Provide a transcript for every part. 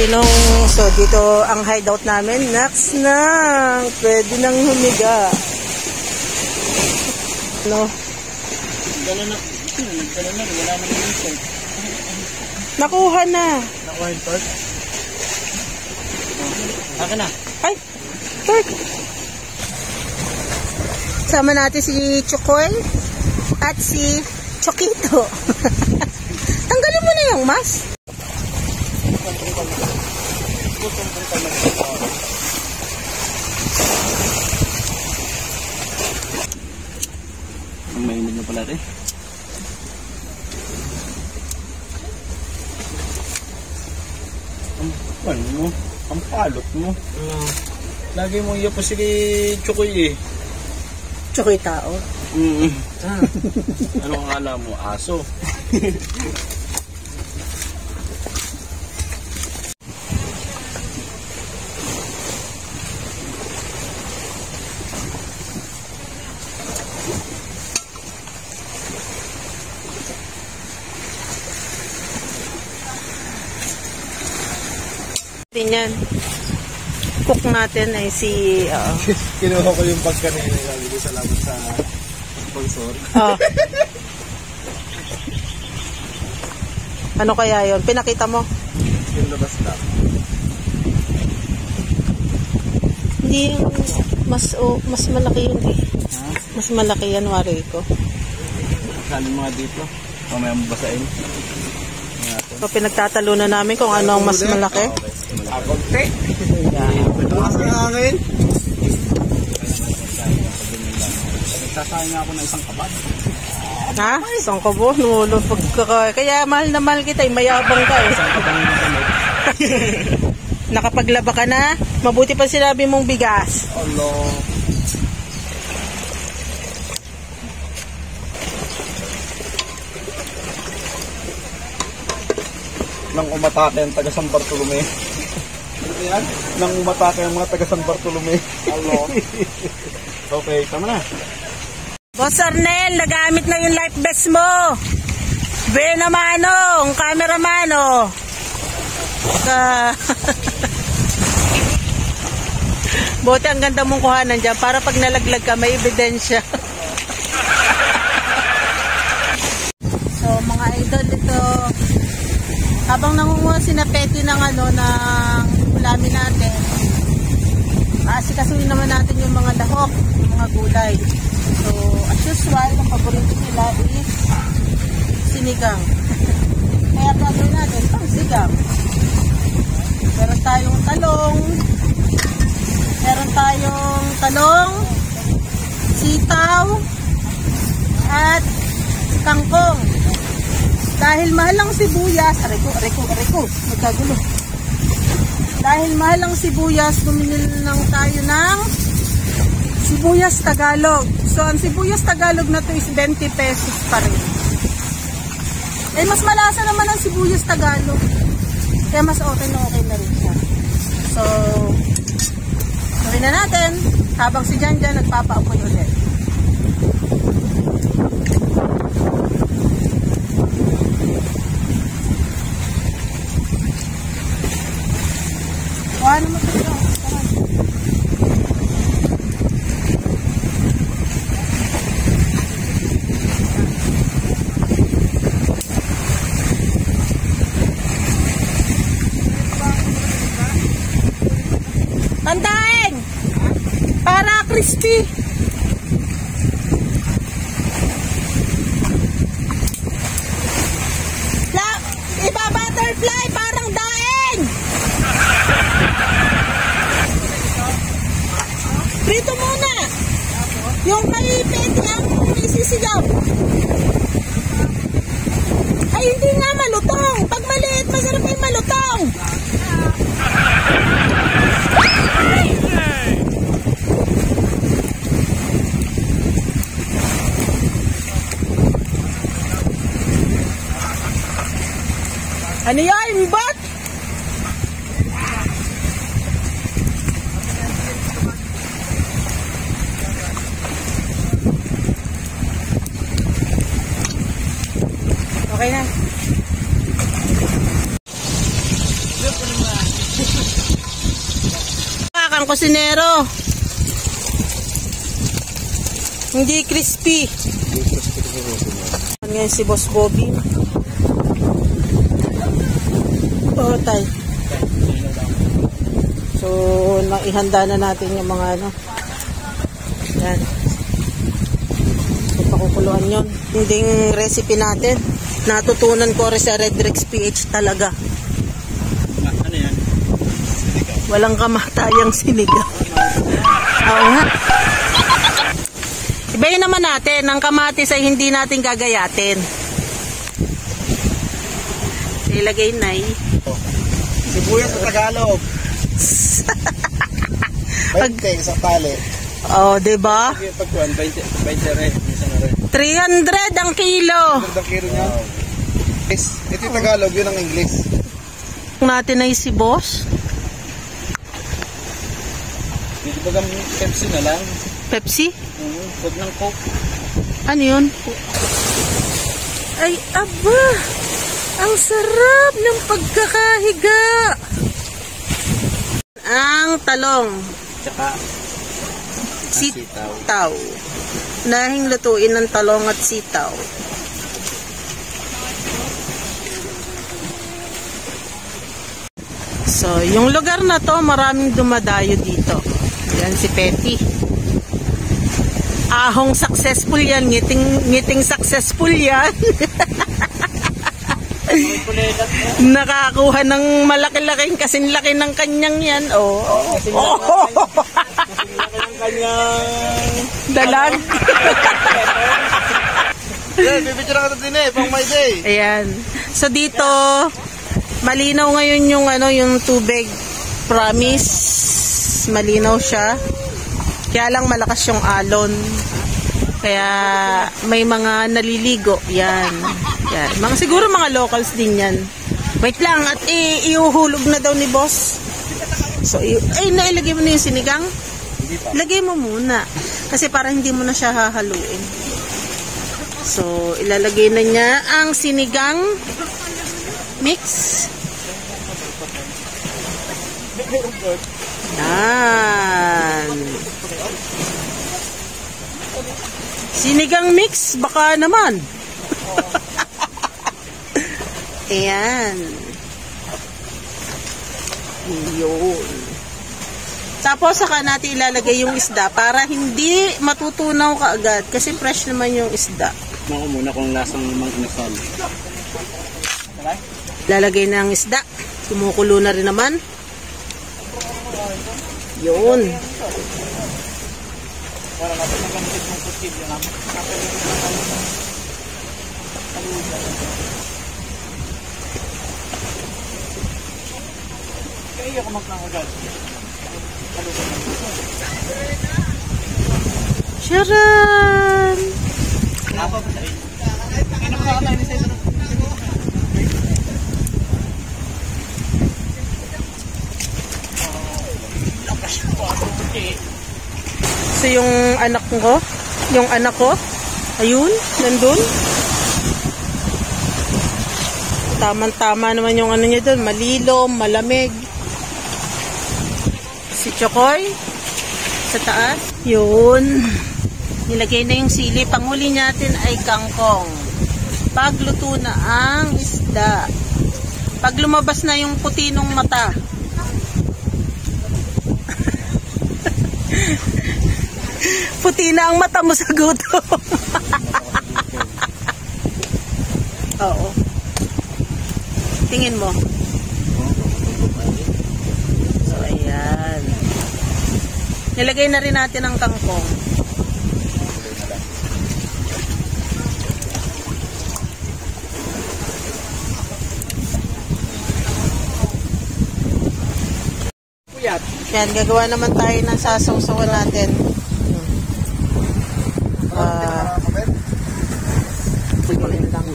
Sinong, so dito ang hideout namin. Next na, pwede nang humiga. No, nakuha na. Nakuha yung torch? Akin na. Ay, Kirk. Sama natin si Chokoy at si Chokito. Tanggalin mo na yung mask. Ang mainit na pala rin. Ang pan mo. Ang palot mo. Lagi mo iyo pa si Chukoy eh. Chokoy tao. Mm. ano ang akala mo? Aso. Tingnan. Cook natin ay si... Uh, Kinuha ko yung bag kanina. Sabi ko salamat sa sponsor. oh. ano kaya yon? Pinakita mo? Yung labas na. Hindi yung mas oh, mas malaki yun eh. Mas malaki yan, wari ko. Saling mga dito. Mamaya mo basahin. So, pinagtatalo na namin kung ano ang mas malaki. Akonte. Tumakas ang hangin. Nagsasahin nga ako ng isang kabat. Ha? Isang ko po, nulog pagka... Kaya mahal na mahal kita, eh, mayabang ka eh. Nakapaglaba ka na, mabuti pa sinabi mong bigas. Allah. Nang umatake ang taga San Bartolome. Yan? Nang umatake ang mga taga San Bartolome. Allah. okay, tama na. Boss Arnel, nagamit na yung life vest mo. Bena mano, ang cameraman oh. Ka... Buti ang ganda mong kuhanan dyan para pag nalaglag ka may ebidensya. so mga idol ito habang nangunguha si na Petty ng ano ng ulamin natin asikasuhin naman natin yung mga dahok, yung mga gulay. So, as usual, ang paborito nila is sinigang. Kaya gagawin natin pang sigang. Meron tayong talong, meron tayong talong, sitaw, at kangkong. Dahil mahal ang sibuyas, areko, areko, areko, magkagulo. Dahil mahal ang sibuyas, bumili lang tayo ng sibuyas Tagalog. So, ang sibuyas Tagalog na to is 20 pesos pa rin. Eh, mas malasa naman ang sibuyas Tagalog. Kaya mas okay na okay na rin siya. So, gawin na natin habang si Jan Jan nagpapaapoy ulit. Kuha naman ito. Tandain! Para crispy. Prito muna. Yung may peti ang isisigaw. Ay, hindi nga malutong. Pag maliit, masarap yung malutong. Ano yan? Bot? Okay na. kusinero. Hindi crispy. Ngayon si Boss Bobby. Oo, tay. So, naihanda na natin yung mga ano. Yan. So, pakukuluan yun. Hindi recipe natin. Natutunan ko rin sa Red Rex PH talaga. Ano yan? Walang kamatayang sinigang. Oo nga. Ibayin naman natin, ang kamatis ay hindi natin gagayatin. Ilagay na eh. Sibuyas sa Tagalog. 20 sa tali. Oh, 'di ba? Pagkuhan, 20, 20 rin. Isa na rin. 300 ang kilo. Ganda kilo niya. Yes. Ito yung Tagalog, yun ang English. Natin ay si boss. Dito bagang Pepsi na lang. Pepsi. Mm, Huwag ng Coke. Ano yun? Ay, aba! Ang sarap ng pagkakahiga! Ang talong. Tsaka Sitaw. Nahing lutuin ng talong at sitaw. So, yung lugar na to, maraming dumadayo dito. Yan si Petty. Ahong successful yan, ngiting, ngiting successful yan. Nakakuha ng malaki-laking kasing laki ng kanyang yan. Oh. oh. ang kanyang... Dalag. Yeah, bibidyo na din eh, pang my day. Ayan. So dito, malinaw ngayon yung ano, yung tubig. Promise, malinaw siya. Kaya lang malakas yung alon. Kaya may mga naliligo. Yan. Yan. Mga, siguro mga locals din yan. Wait lang, at i iuhulog na daw ni boss. So, ay, nailagay mo na yung sinigang? Lagay mo muna. Kasi para hindi mo na siya hahaluin. So, ilalagay na niya ang sinigang mix. Yan. Sinigang mix, baka naman. Ayan. Yun. Tapos saka natin ilalagay yung isda para hindi matutunaw kaagad kasi fresh naman yung isda. Ako muna kung lasang mang inasal. Lalagay na ang isda. Kumukulo na rin naman. Yun. Kaya ako magkakagal. Cesar? So yung anak ko, yung anak ko, ayun, nandun. Tamang-tama naman yung ano niya doon, malilom, malamig. Chokoy, sa taas. Yun. Nilagay na yung sili. Panghuli natin ay kangkong. Pagluto na ang isda. Pag lumabas na yung puti ng mata, Puti na ang mata mo sa gutom. Oo. Tingin mo. So, ayan. Nilagay na rin natin ang kangkong. Puyat. Yan, gagawa naman tayo ng sasawsawan natin. Lang.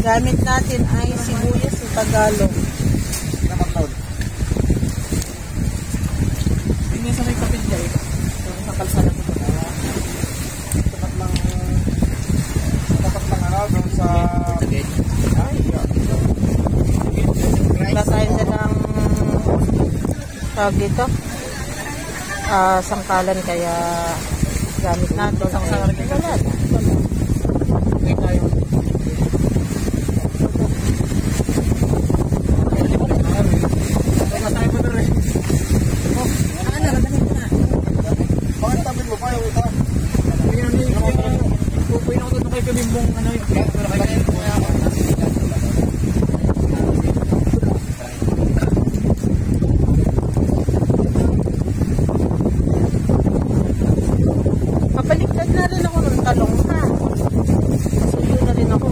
Gamit natin ay sibuyas ng Tagalog. Hindi sa may kapit niya eh. Sa kalsada ko ba? Tapat lang... Tapat lang ano, doon sa... Ay, Wala tayo na ng tawag dito. ah, sangkalan kaya gamit natin. Sangkalan kaya- wala. Hindi tayo. Bakit tabi mo pa yung ito? Yan, yung pupuin ako doon kay Kabimbong ano yung pero kay Kabimbong Mabaliktad na rin ako ng talong ha. Suyo na rin ako.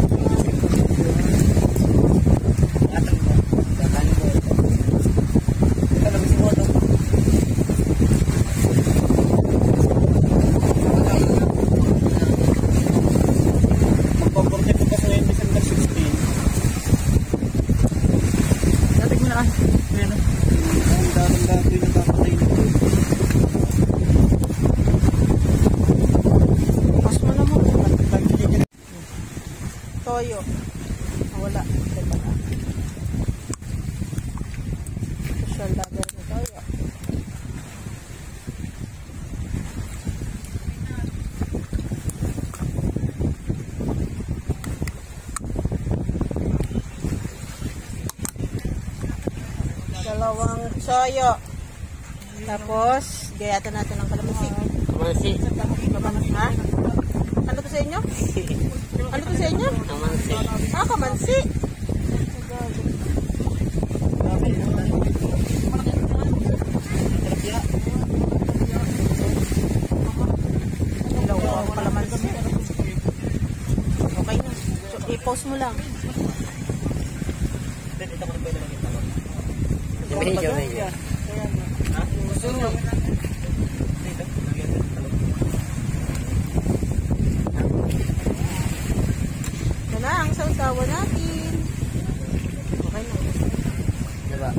Magpaporject ko kasi ngayon December 16. Dating mo na ah. Ayan ah. Ang daming dati na papatay na. Mas mo naman. Nagkikikil. Toyo. Ah, wala. Dala. Social lager ni Toyo. Dalawang toyo. Tapos, gayatan natin ng kalamansi. Amansi. Ha? Ano to sa inyo? Ano to sa inyo? Amansi. Ah, kamansi. Dalawa ang kalamansi. Okay na. So, i-post mo lang. Ito na ang sausawa natin. Okay na. Diba?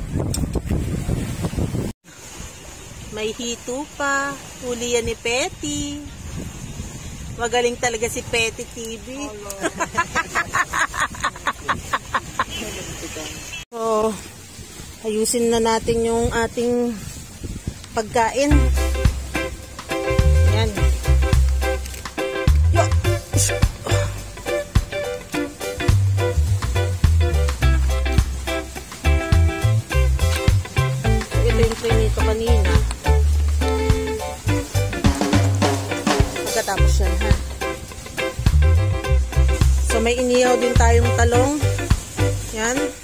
May hito pa. Huli yan ni Petty. Magaling talaga si Petty TV. so, ayusin na natin yung ating pagkain. May iniyaw din tayong talong. Yan.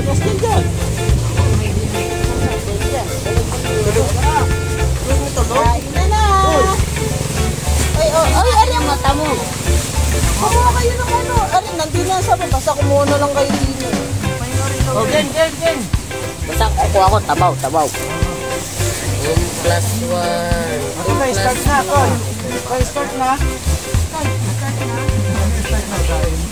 Diyan. Tuwagas dyan, na. Na. Kain na na! Ay, oh, ay, ano yung mata mo? Kumuha kayo ng ano. Ano, nandun na sa basta kumuha na lang kayo dito. Oh, gen, gen, gen. Basta kukuha ko, tabaw, tabaw. 1 plus 1. Okay, start na ako. Okay, start na. Start na kain. Yan.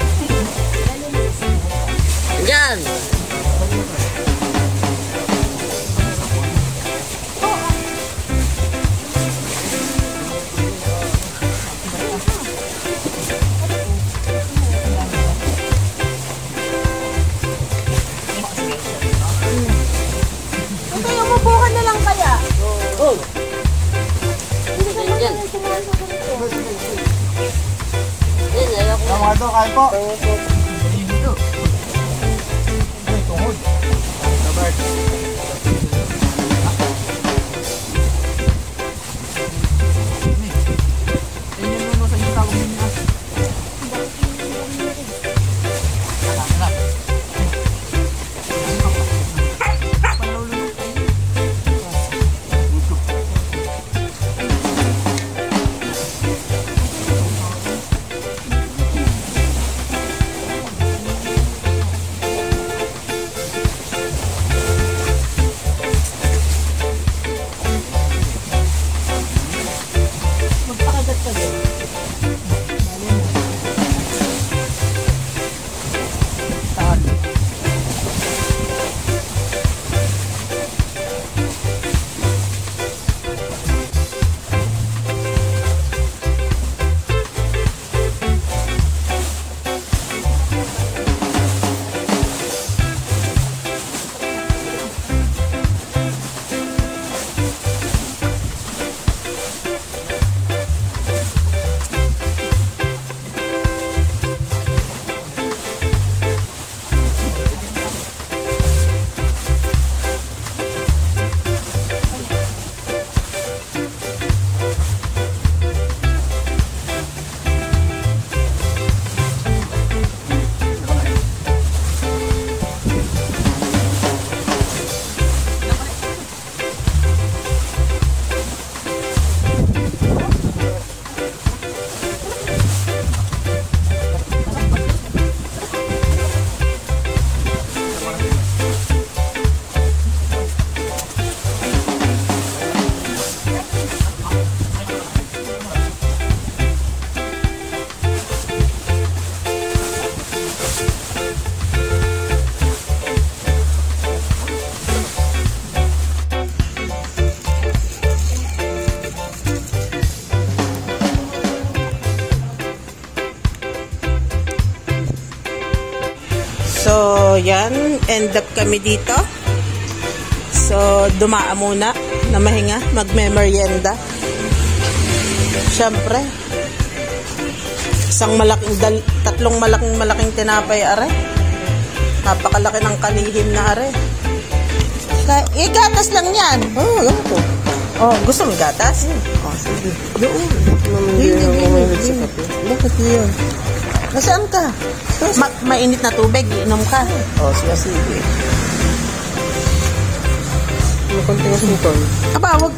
Yan. End up kami dito. So, dumaa muna na mahinga. Magme-merienda. Siyempre. Isang malaking, dal, tatlong malaking malaking tinapay are. Napakalaki ng kalihim na are. Eh, gatas lang yan. Oh, ko. Oh, gusto mo gatas? Oh, sige. Doon. Hindi, hindi, hindi. Bakit yun? Nasaan ka? Ma mainit na tubig, inom ka. Oh, siya sige. Ano konting asukol? Aba, wag.